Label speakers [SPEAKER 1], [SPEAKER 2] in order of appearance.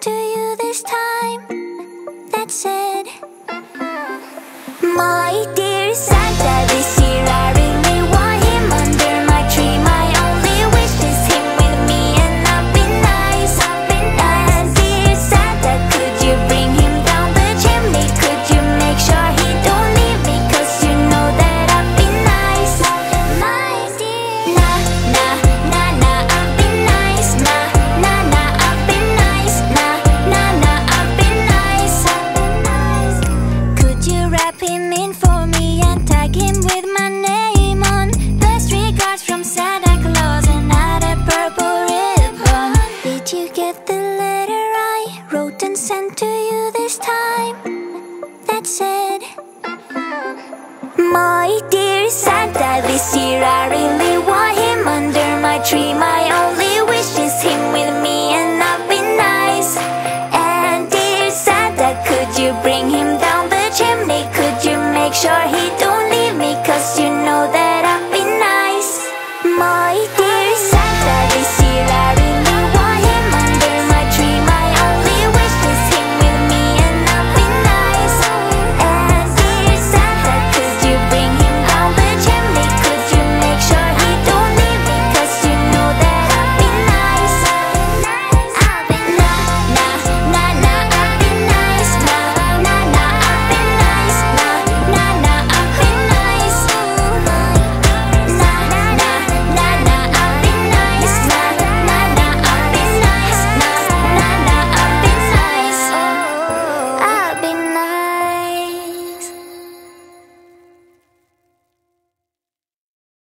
[SPEAKER 1] to you this time. that said, My dear Santa. sent to you this time. That said, My dear Santa, this year I really want.